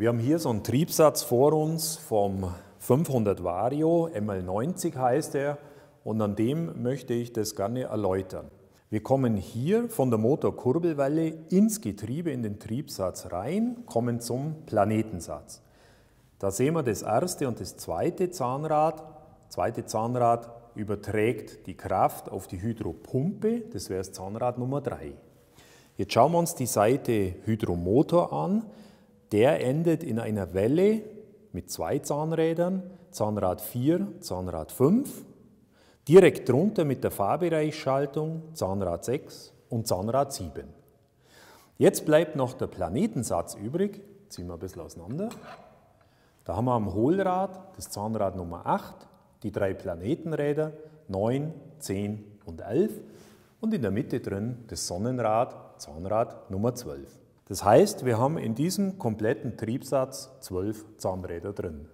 Wir haben hier so einen Triebsatz vor uns vom 500 Vario, ML90 heißt er, und an dem möchte ich das gerne erläutern. Wir kommen hier von der Motorkurbelwelle ins Getriebe, in den Triebsatz rein, kommen zum Planetensatz. Da sehen wir das erste und das zweite Zahnrad. Das zweite Zahnrad überträgt die Kraft auf die Hydropumpe, das wäre das Zahnrad Nummer 3. Jetzt schauen wir uns die Seite Hydromotor an. Der endet in einer Welle mit zwei Zahnrädern, Zahnrad 4, Zahnrad 5. Direkt drunter mit der Fahrbereichsschaltung Zahnrad 6 und Zahnrad 7. Jetzt bleibt noch der Planetensatz übrig. Ziehen wir ein bisschen auseinander. Da haben wir am Hohlrad das Zahnrad Nummer 8, die drei Planetenräder 9, 10 und 11 und in der Mitte drin das Sonnenrad, Zahnrad Nummer 12. Das heißt, wir haben in diesem kompletten Triebsatz zwölf Zahnräder drin.